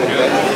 我觉得